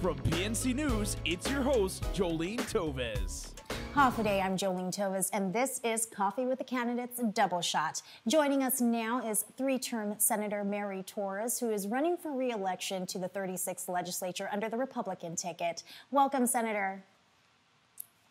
From PNC News, it's your host, Jolene Toves. Half a day, I'm Jolene Toves, and this is Coffee with the Candidates Double Shot. Joining us now is three term Senator Mary Torres, who is running for re election to the 36th legislature under the Republican ticket. Welcome, Senator.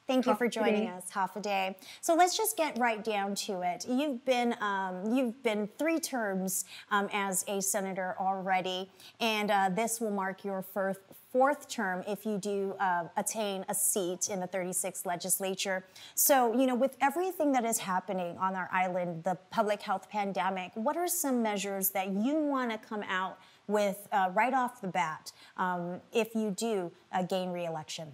Thank you for joining us, half a day. So let's just get right down to it. You've been um, you've been three terms um, as a senator already, and uh, this will mark your first fourth term if you do uh, attain a seat in the 36th legislature. So, you know, with everything that is happening on our island, the public health pandemic, what are some measures that you want to come out with uh, right off the bat um, if you do uh, gain reelection?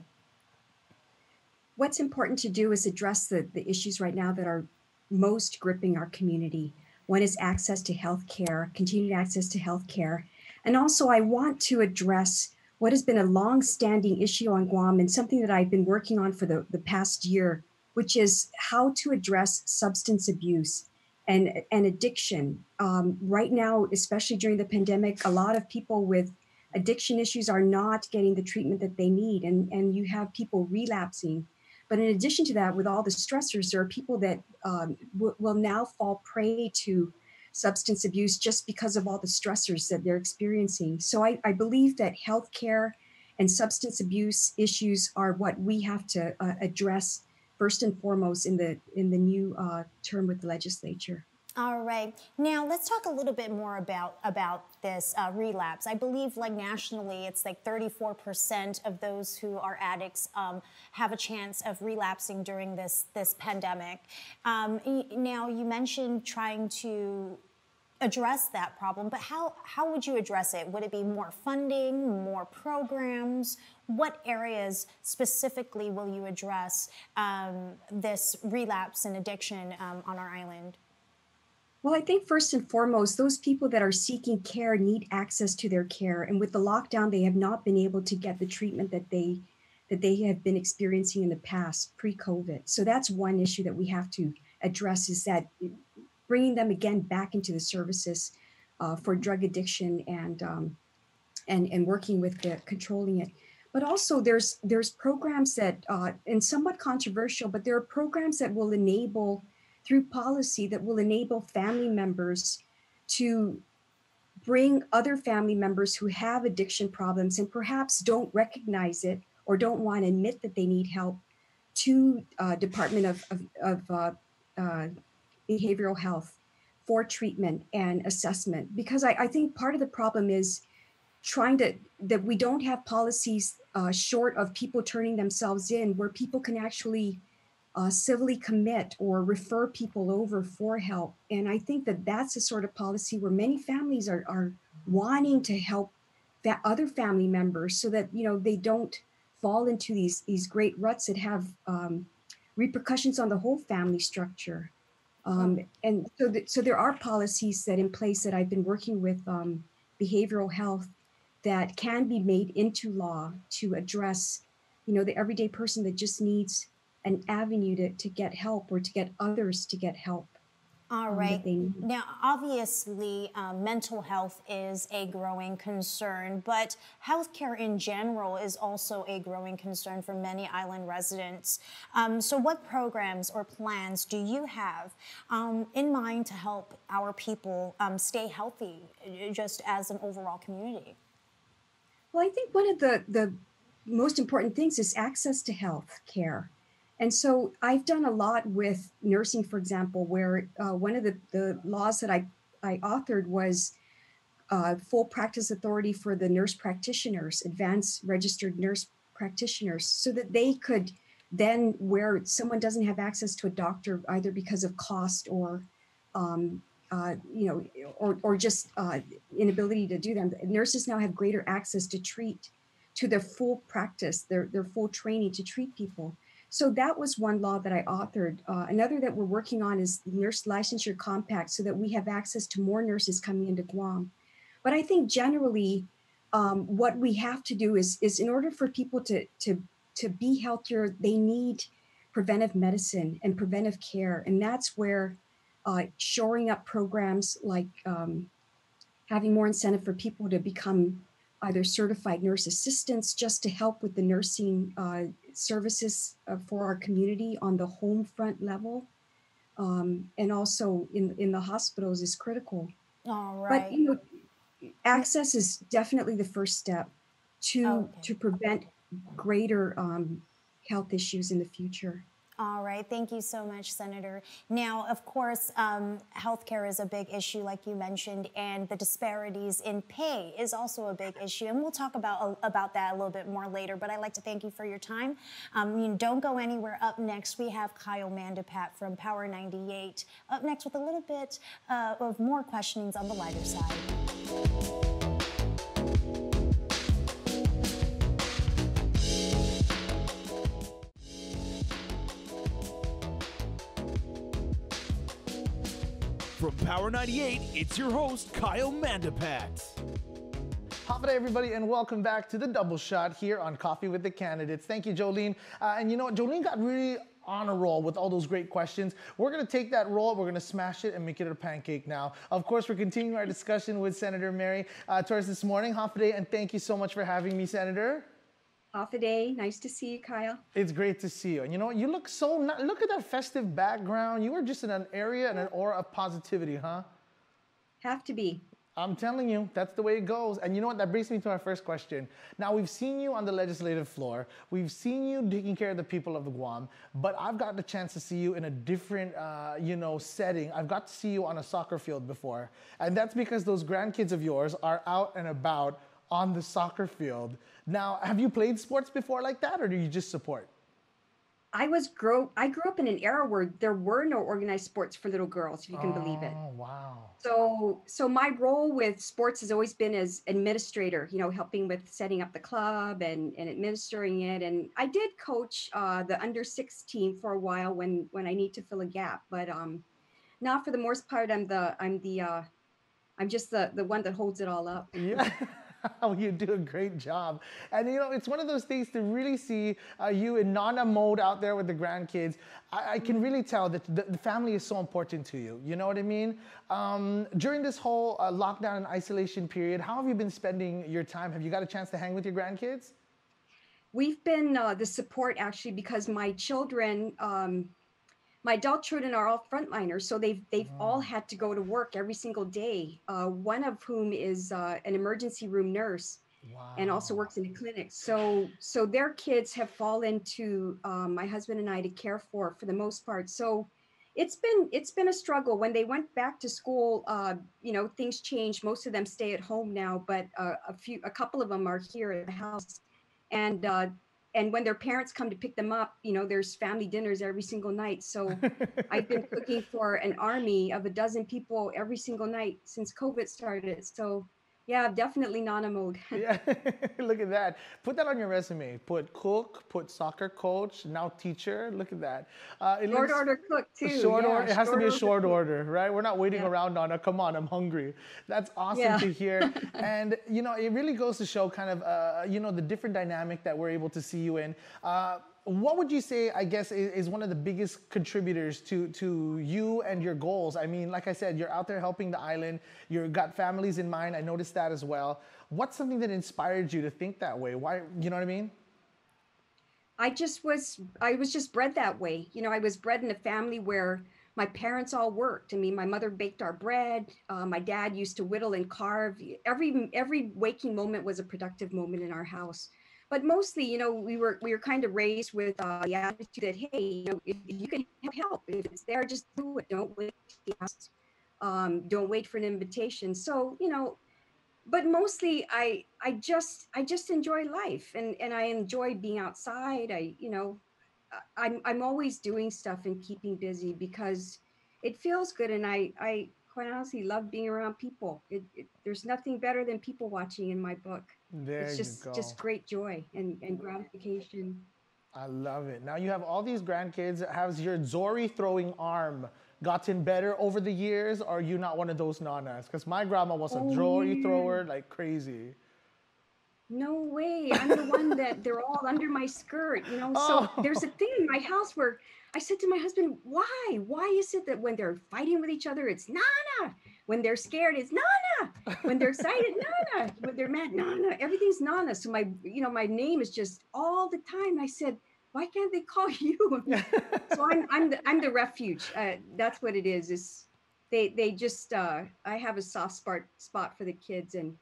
what's important to do is address the, the issues right now that are most gripping our community. One is access to health care, continued access to health care. And also, I want to address what has been a long-standing issue on Guam and something that I've been working on for the, the past year, which is how to address substance abuse and, and addiction. Um, right now, especially during the pandemic, a lot of people with addiction issues are not getting the treatment that they need. And, and you have people relapsing but in addition to that, with all the stressors, there are people that um, w- will now fall prey to substance abuse just because of all the stressors that they're experiencing. So I, I believe that healthcare and substance abuse issues are what we have to uh, address first and foremost in the in the new uh, term with the legislature. All right. Now let's talk a little bit more about about this uh, relapse. I believe, like nationally, it's like 34% of those who are addicts um, have a chance of relapsing during this this pandemic. Um, now, you mentioned trying to address that problem, but how how would you address it? Would it be more funding, more programs? What areas specifically will you address um, this relapse and addiction um, on our island? Well, I think first and foremost, those people that are seeking care need access to their care. And with the lockdown, they have not been able to get the treatment that they that they have been experiencing in the past pre-COVID. So that's one issue that we have to address is that bringing them again back into the services uh, for drug addiction and um, and and working with the controlling it. But also there's there's programs that uh, and somewhat controversial, but there are programs that will enable through policy that will enable family members to bring other family members who have addiction problems and perhaps don't recognize it or don't want to admit that they need help to uh, Department of, of, of uh, uh, Behavioral Health for treatment and assessment. Because I, I, think part of the problem is trying to that we don't have policies uh, short of people turning themselves in where people can actually uh, civilly commit or refer people over for help. And I think that that's a sort of policy where many families are, are wanting to help that other family members so that you know they don't fall into these these great ruts that have um, repercussions on the whole family structure. Um, and so, th- so there are policies that in place that I've been working with um, behavioral health that can be made into law to address, you know, the everyday person that just needs an avenue to, to get help or to get others to get help. All right. Now, obviously, um, mental health is a growing concern, but healthcare in general is also a growing concern for many island residents. Um, so, what programs or plans do you have um, in mind to help our people um, stay healthy, uh, just as an overall community? Well, I think one of the, the most important things is access to health care. And so I've done a lot with nursing, for example, where uh, one of the, the laws that I, I authored was uh, full practice authority for the nurse practitioners, advanced registered nurse practitioners, so that they could then, where someone doesn't have access to a doctor either because of cost or um, uh, you know, or, or just uh, inability to do them. Nurses now have greater access to treat, to their full practice, their, their full training to treat people. So that was one law that I authored. Uh, another that we're working on is nurse licensure compact so that we have access to more nurses coming into Guam. But I think generally, um, what we have to do is, is in order for people to, to, to be healthier, they need preventive medicine and preventive care. And that's where uh, shoring up programs like um, having more incentive for people to become either certified nurse assistants just to help with the nursing uh, services uh, for our community on the home front level. Um, and also in, in the hospitals is critical. All right. But you know, access is definitely the first step to Okay. to prevent greater um, health issues in the future. All right, thank you so much, Senator. Now, of course, um, healthcare is a big issue, like you mentioned, and the disparities in pay is also a big issue, and we'll talk about about that a little bit more later. But I'd like to thank you for your time. Um, you don't go anywhere. Up next, we have Kyle Mandapat from Power 98. Up next with a little bit uh, of more questionings on the lighter side. From Power 98, it's your host, Kyle Mandapat. Hop everybody, and welcome back to the double shot here on Coffee with the Candidates. Thank you, Jolene. Uh, and you know what? Jolene got really on a roll with all those great questions. We're to take that roll, we're to smash it and make it a pancake now. Of course, we're continuing our discussion with Senator Mary uh, Torres this morning. Hop day, and thank you so much for having me, Senator. Off a day, nice to see you, Kyle. It's great to see you. And you know? You look so, ni- look at that festive background. You are just in an area and an aura of positivity, huh? Have to be. I'm telling you, that's the way it goes. And you know what? That brings me to my first question. Now, we've seen you on the legislative floor. We've seen you taking care of the people of the Guam. But I've got the chance to see you in a different, uh, you know, setting. I've got to see you on a soccer field before. And that's because those grandkids of yours are out and about on the soccer field. Now, have you played sports before like that, or do you just support? I was grow. I grew up in an era where there were no organized sports for little girls, if you can believe it. Oh, wow. So, so my role with sports has always been as administrator. You know, helping with setting up the club and and administering it. And I did coach uh, the under 16 for a while when when I need to fill a gap. But um, now for the most part, I'm the I'm the uh, I'm just the the one that holds it all up. Yeah. you do a great job. And you know, it's one of those things to really see uh, you in Nana mode out there with the grandkids. I, I can really tell that the, the family is so important to you. You know what I mean? Um, during this whole uh, lockdown and isolation period, how have you been spending your time? Have you got a chance to hang with your grandkids? We've been uh, the support actually because my children, um, my adult children are all frontliners, so they've they've all had to go to work every single day. Uh, one of whom is uh, an emergency room nurse and also works in a clinic. So so their kids have fallen to um, my husband and I to care for for the most part. So it's been it's been a struggle. When they went back to school, uh, you know, things changed. Most of them stay at home now, but uh, a few a couple of them are here at the house, and uh, and when their parents come to pick them up, you know, there's family dinners every single night. So I've been cooking for an army of a dozen people every single night since COVID started. So yeah, definitely Nana mode. Yeah, look at that. Put that on your resume. Put cook, put soccer coach, now teacher. Look at that. Uh, it Short looks- order cook too. Short yeah, order. It has to be a short cook. order, right? We're not waiting Yeah. around, Nana. Come on, I'm hungry. That's awesome Yeah. to hear. and you know, it really goes to show kind of uh, you know the different dynamic that we're able to see you in. Uh, what would you say, I guess, is, one of the biggest contributors to, to you and your goals? I mean, like I said, you're out there helping the island. You've got families in mind. I noticed that as well. What's something that inspired you to think that way? Why, you know what I mean? I just was I was just bred that way. You know, I was bred in a family where my parents all worked. I mean, my mother baked our bread. Uh, my dad used to whittle and carve. Every every waking moment was a productive moment in our house. But mostly, you know, we were we were kind of raised with uh, the attitude that hey, you know, if, you can have help, if it's there, just do it. Don't wait. Um, don't wait for an invitation. So you know, but mostly I I just I just enjoy life and and I enjoy being outside. I you know I'm I'm always doing stuff and keeping busy because it feels good and I I quite honestly love being around people. It, it there's nothing better than people watching in my book. There it's just just great joy and and gratification. I love it. Now you have all these grandkids. Has your Zori throwing arm gotten better over the years? Or are you not one of those nanas? Because my grandma was a oh, Zori thrower like crazy. No way. I'm the one that they're all under my skirt, you know. So Oh. there's a thing in my house where I said to my husband, why? Why is it that when they're fighting with each other, it's Nana? When they're scared, it's Nana. When they're excited, Nana. When they're mad, Nana. Everything's Nana. So my, you know, my name is just all the time. I said, why can't they call you? so I'm I'm the I'm the refuge. Uh, that's what it is. Is they they just uh, I have a soft spot spot for the kids and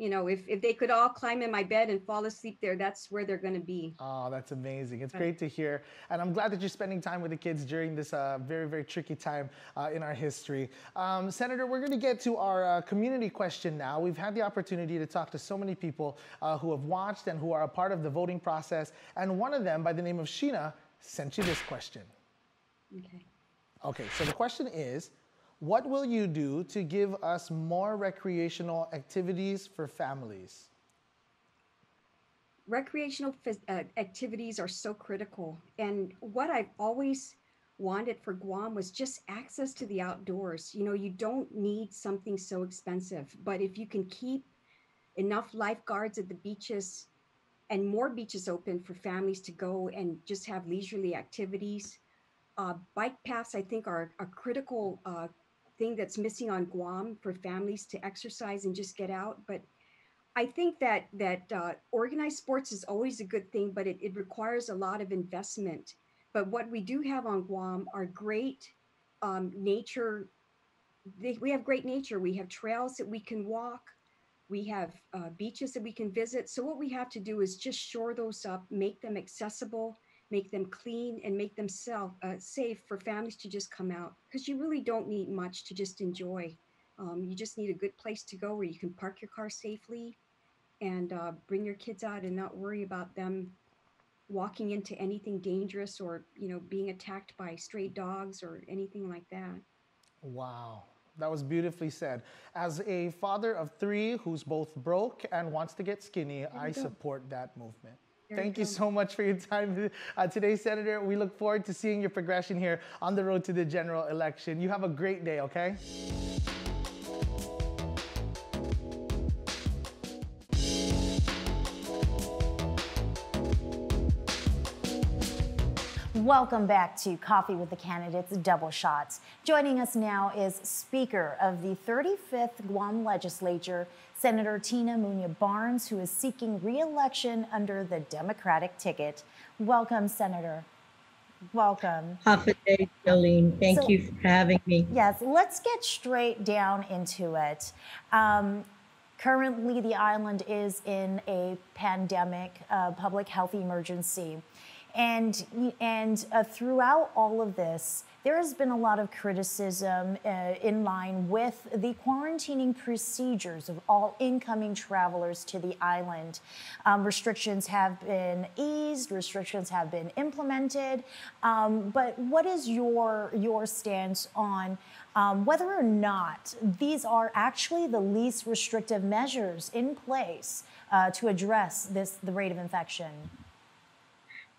you know if if they could all climb in my bed and fall asleep there, that's where they're going to be. Oh, that's amazing. It's great to hear. And I'm glad that you're spending time with the kids during this uh, very, very tricky time uh, in our history. Um, Senator, we're going to get to our uh, community question now. We've had the opportunity to talk to so many people uh, who have watched and who are a part of the voting process. And one of them, by the name of Sheena, sent you this question. Okay. Okay, so the question is What will you do to give us more recreational activities for families? recreational uh, activities are so critical. And what I've always wanted for Guam was just access to the outdoors. You know, you don't need something so expensive, but if you can keep enough lifeguards at the beaches and more beaches open for families to go and just have leisurely activities. Uh, bike paths, I think, are a critical uh, thing that's missing on Guam for families to exercise and just get out. But I think that that uh, organized sports is always a good thing, but it, it requires a lot of investment. But what we do have on Guam are great um, nature. They, we have great nature. We have trails that we can walk. We have uh, beaches that we can visit. So what we have to do is just shore those up, make them accessible, make them clean, and make them self, uh, safe for families to just come out. Because you really don't need much to just enjoy. Um, you just need a good place to go where you can park your car safely and uh, bring your kids out and not worry about them walking into anything dangerous or you know being attacked by stray dogs or anything like that. Wow, that was beautifully said. As a father of three who's both broke and wants to get skinny, I go. support that movement. Thank you so much for your time uh, today, Senator. We look forward to seeing your progression here on the road to the general election. You have a great day, okay? Welcome back to Coffee with the Candidates Double Shots. Joining us now is Speaker of the 35th Guam Legislature, Senator Tina Muña Barnes, who is seeking re election under the Democratic ticket. Welcome, Senator. Welcome. Half a day, Jolene. Thank So- you for having me. Yes, let's get straight down into it. Um, currently, the island is in a pandemic, uh, public health emergency. And, and uh, throughout all of this, there has been a lot of criticism uh, in line with the quarantining procedures of all incoming travelers to the island. Um, restrictions have been eased, restrictions have been implemented. Um, but what is your, your stance on um, whether or not these are actually the least restrictive measures in place uh, to address this, the rate of infection?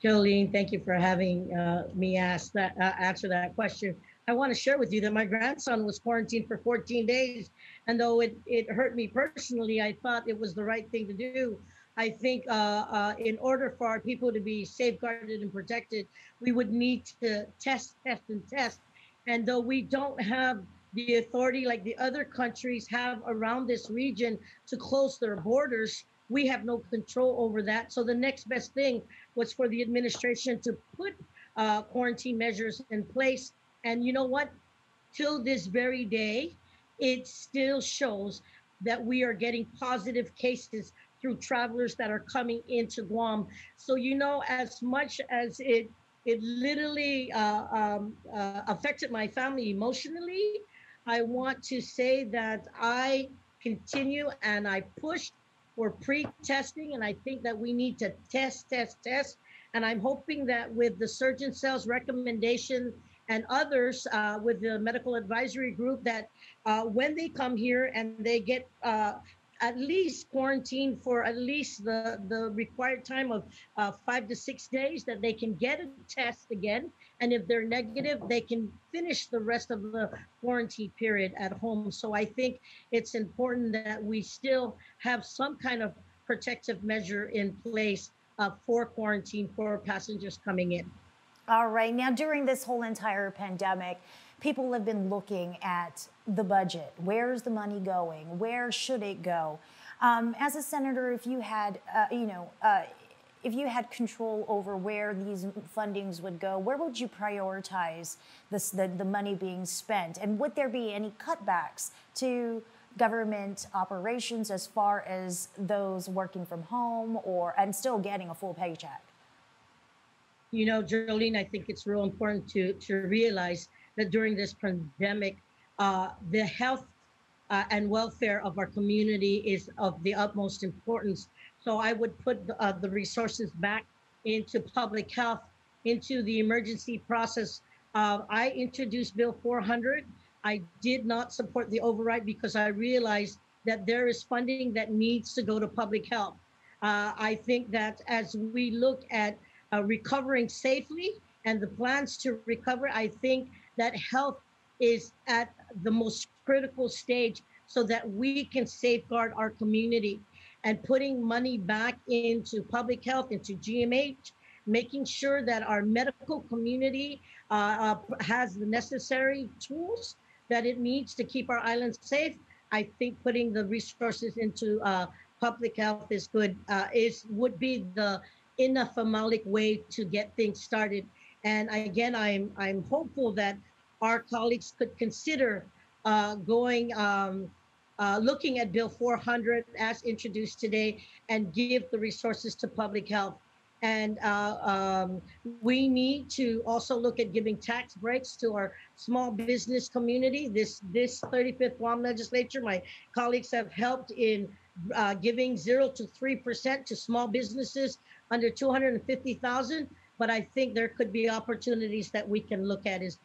Jolene, thank you for having uh, me ask that, uh, answer that question. I want to share with you that my grandson was quarantined for 14 days. And though it, it hurt me personally, I thought it was the right thing to do. I think uh, uh, in order for our people to be safeguarded and protected, we would need to test, test, and test. And though we don't have the authority like the other countries have around this region to close their borders, we have no control over that. So the next best thing was for the administration to put uh, quarantine measures in place. And you know what? Till this very day, it still shows that we are getting positive cases through travelers that are coming into Guam. So you know, as much as it it literally uh, um, uh, affected my family emotionally, I want to say that I continue and I pushed for pre-testing, and I think that we need to test, test, test. And I'm hoping that with the Surgeon Cells recommendation and others uh, with the medical advisory group, that uh, when they come here and they get uh, at least quarantine for at least the, the required time of uh, five to six days, that they can get a test again. And if they're negative, they can finish the rest of the quarantine period at home. So I think it's important that we still have some kind of protective measure in place uh, for quarantine for passengers coming in. All right. Now, during this whole entire pandemic, people have been looking at the budget. Where's the money going? Where should it go? Um, as a senator, if you had, uh, you know, uh, if you had control over where these fundings would go, where would you prioritize this, the, the money being spent? And would there be any cutbacks to government operations as far as those working from home or and still getting a full paycheck? You know, Jolene, I think it's real important to, to realize that during this pandemic, uh, the health uh, and welfare of our community is of the utmost importance. So I would put the, uh, the resources back into public health, into the emergency process. Uh, I introduced Bill 400. I did not support the override because I realized that there is funding that needs to go to public health. Uh, I think that as we look at uh, recovering safely and the plans to recover, I think that health is at the most critical stage so that we can safeguard our community and putting money back into public health, into GMH, making sure that our medical community uh, uh, has the necessary tools that it needs to keep our island safe. I think putting the resources into uh, public health is good. Uh, is would be the Inafa'maolek way to get things started. And again, I'm I'm hopeful that our colleagues could consider uh, going um, uh, looking at Bill 400 as introduced today and give the resources to public health. And uh, um, we need to also look at giving tax breaks to our small business community. This this 35th Guam legislature, my colleagues have helped in uh, giving zero to three percent to small businesses under 250,000. But I think there could be opportunities that we can look at is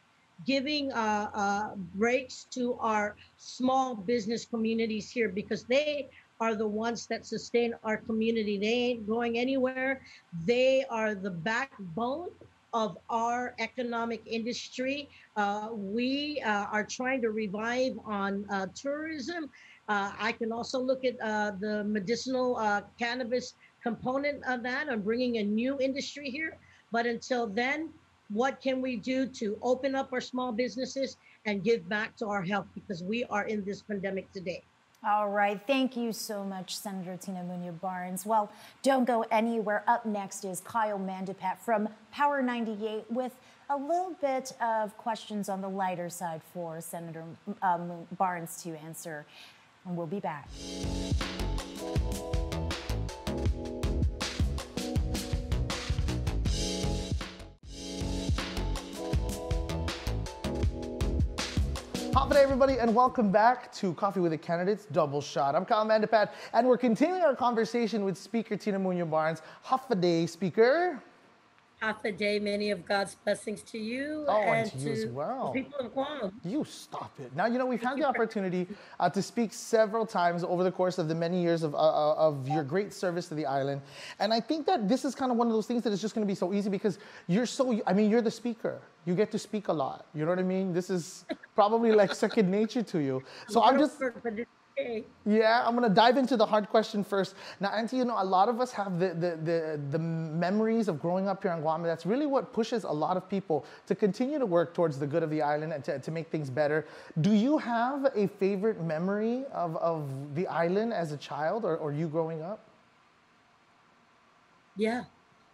giving uh, uh, breaks to our small business communities here because they are the ones that sustain our community. They ain't going anywhere. They are the backbone of our economic industry. Uh, we uh, are trying to revive on uh, tourism. Uh, I can also look at the medicinal cannabis component of that. I'm bringing a new industry here. But until then, what can we do to open up our small businesses and give back to our health because we are in this pandemic today. All right. Thank you so much, Senator Tina Muña Barnes. Well, don't go anywhere. Up next is Kyle Mandapat from Power 98 with a little bit of questions on the lighter side for Senator um, Barnes to answer. And we'll be back. Hop day, everybody, and welcome back to Coffee with the Candidates Double Shot. I'm Kyle Mandapat, and we're continuing our conversation with Speaker Tina Muña Barnes. Half day, Speaker half a day. Many of God's blessings to you oh, and, and to you as well. people of Guam. You stop it. Now, you know, we've had the opportunity uh, to speak several times over the course of the many years of, uh, uh, of your great service to the island. And I think that this is kind of one of those things that is just going to be so easy because you're so, I mean, you're the speaker. You get to speak a lot. You know what I mean? This is probably like second nature to you. So I'm just. Okay. Yeah, I'm gonna dive into the hard question first. Now, Auntie, you know, a lot of us have the, the, the, the, memories of growing up here in Guam. That's really what pushes a lot of people to continue to work towards the good of the island and to, to make things better. Do you have a favorite memory of, of the island as a child or, or you growing up? Yeah,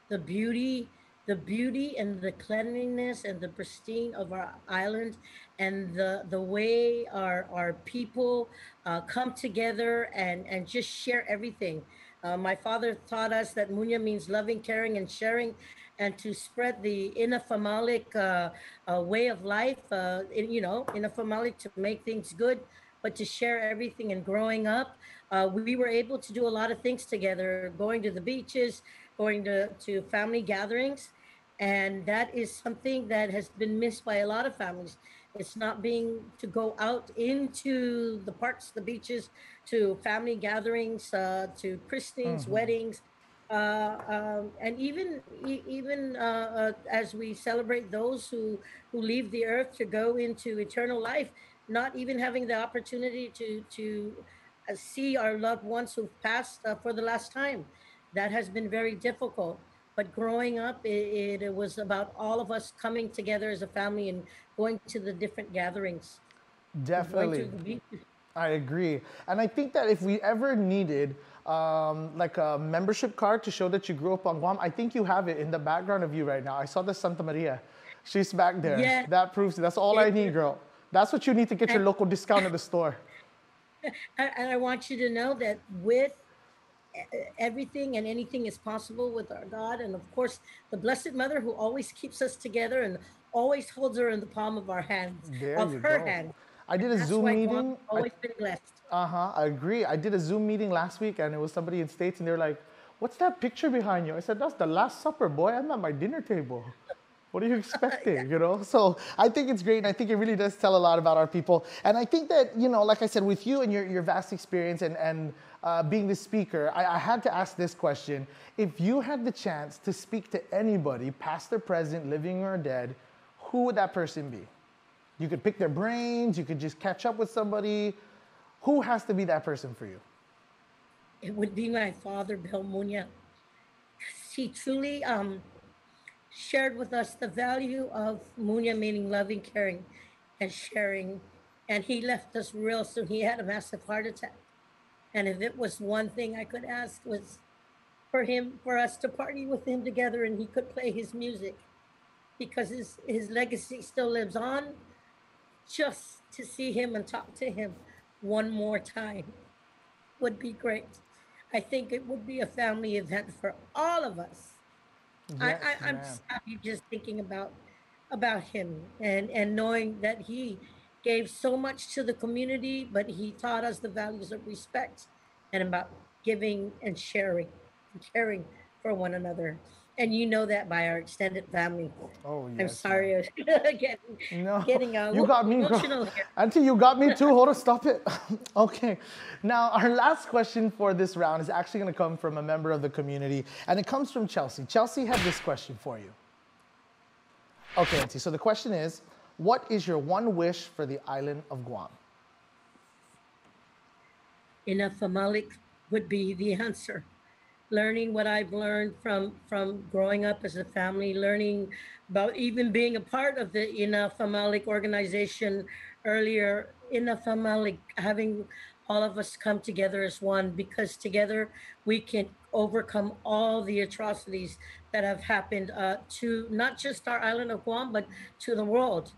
the beauty the beauty and the cleanliness and the pristine of our island and the the way our our people uh, come together and and just share everything. Uh, my father taught us that muña means loving caring and sharing and to spread the inafa'maolek uh, uh, way of life uh, in, you know inafa'maolek to make things good but to share everything and growing up uh, we were able to do a lot of things together going to the beaches going to, to family gatherings. And that is something that has been missed by a lot of families. It's not being to go out into the parks, the beaches, to family gatherings, uh, to christenings, mm-hmm. weddings, uh, um, and even even uh, uh, as we celebrate those who who leave the earth to go into eternal life, not even having the opportunity to to uh, see our loved ones who've passed uh, for the last time. That has been very difficult. But growing up, it, it, was about all of us coming together as a family and going to the different gatherings. Definitely. I agree. And I think that if we ever needed um, like a membership card to show that you grew up on Guam, I think you have it in the background of you right now. I saw the Santa Maria. She's back there. Yeah. That proves it. That's all I need, girl. That's what you need to get your local discount at the store. And I want you to know that with everything and anything is possible with our God. And of course, the Blessed Mother who always keeps us together and always holds her in the palm of our hands, there of her go. hand. I did a That's Zoom meeting. Always I, been blessed. Uh huh. I agree. I did a Zoom meeting last week, and it was somebody in states, and they were like, "What's that picture behind you?" I said, "That's the Last Supper, boy. I'm at my dinner table." What are you expecting? yeah. You know, so I think it's great, and I think it really does tell a lot about our people. And I think that you know, like I said, with you and your, your vast experience and and uh, being the speaker, I, I, had to ask this question: If you had the chance to speak to anybody, past or present, living or dead, who would that person be? You could pick their brains. You could just catch up with somebody. Who has to be that person for you? It would be my father, Bill Muña. He truly um, shared with us the value of Muña meaning loving, caring, and sharing. And he left us real soon. He had a massive heart attack. And if it was one thing I could ask was for him, for us to party with him together and he could play his music because his, his legacy still lives on. Just to see him and talk to him one more time would be great. I think it would be a family event for all of us. Yes, I, am happy just thinking about about him and and knowing that he gave so much to the community, but he taught us the values of respect and about giving and sharing and caring for one another and you know that by our extended family. Oh, yes. I'm sorry, getting, no, getting uh, you got me, emotional here. Auntie, you got me too. Hold on, stop it. okay. Now, our last question for this round is actually going to come from a member of the community, and it comes from Chelsea. Chelsea had this question for you. Okay, Auntie. So the question is, what is your one wish for the island of Guam? Famalik would be the answer learning what I've learned from from growing up as a family, learning about even being a part of the Famalik organization earlier, Famalik having all of us come together as one because together we can overcome all the atrocities that have happened uh, to not just our island of Guam, but to the world.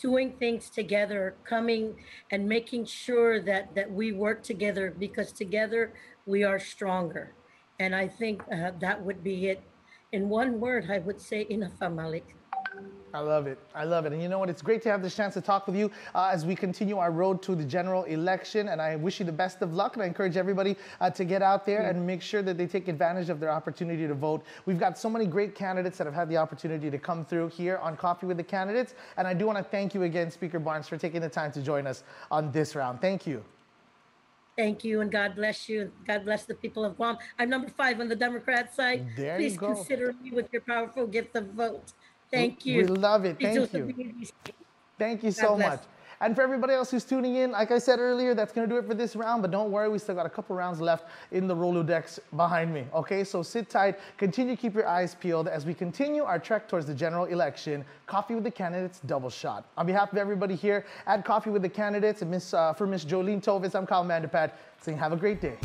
Doing things together, coming and making sure that that we work together because together we are stronger. And I think uh, that would be it. In one word, I would say Ina Famalik. I love it. I love it. And you know what? It's great to have this chance to talk with you uh, as we continue our road to the general election. And I wish you the best of luck. And I encourage everybody uh, to get out there and make sure that they take advantage of their opportunity to vote. We've got so many great candidates that have had the opportunity to come through here on Coffee with the Candidates. And I do want to thank you again, Speaker Barnes, for taking the time to join us on this round. Thank you. Thank you, and God bless you. God bless the people of Guam. I'm number five on the Democrat side. There Please you go. consider me with your powerful gift of vote. Thank you. We love it. Thank you. Thank you so much. And for everybody else who's tuning in, like I said earlier, that's going to do it for this round. But don't worry, we still got a couple rounds left in the Rolodex behind me. Okay, so sit tight. Continue to keep your eyes peeled as we continue our trek towards the general election. Coffee with the Candidates double shot. On behalf of everybody here at Coffee with the Candidates, and Miss, uh, for Miss Jolene Toves, I'm Kyle Mandapat saying have a great day.